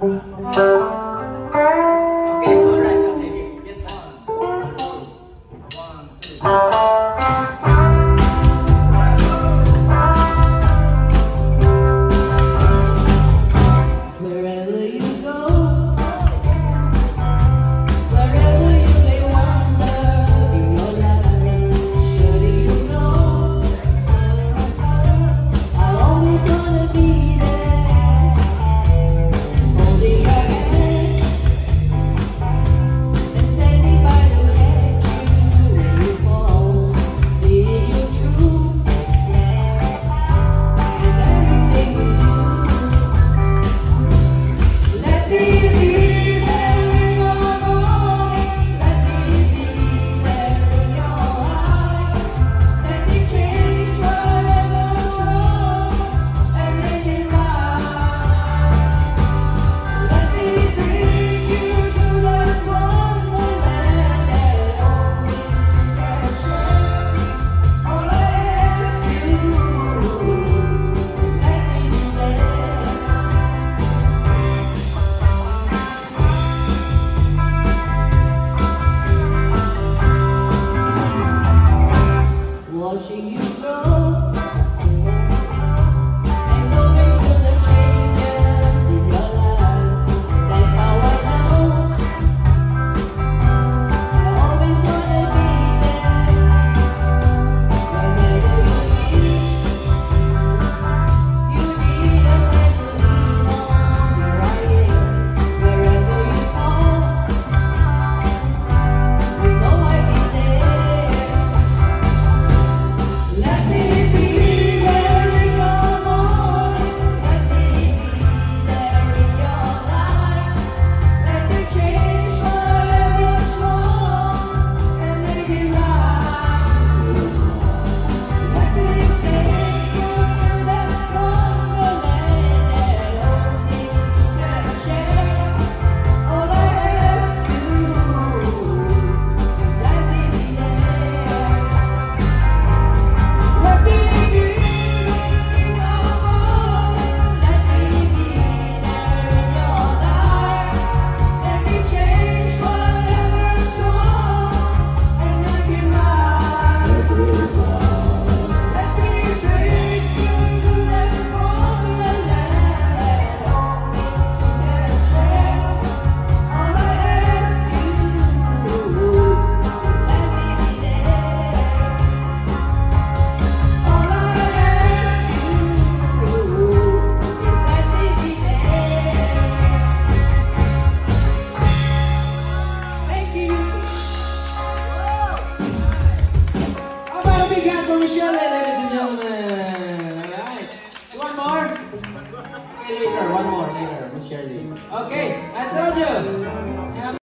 Thank you. one more? Okay, later, one more, later. We'll share later. Okay, I told you.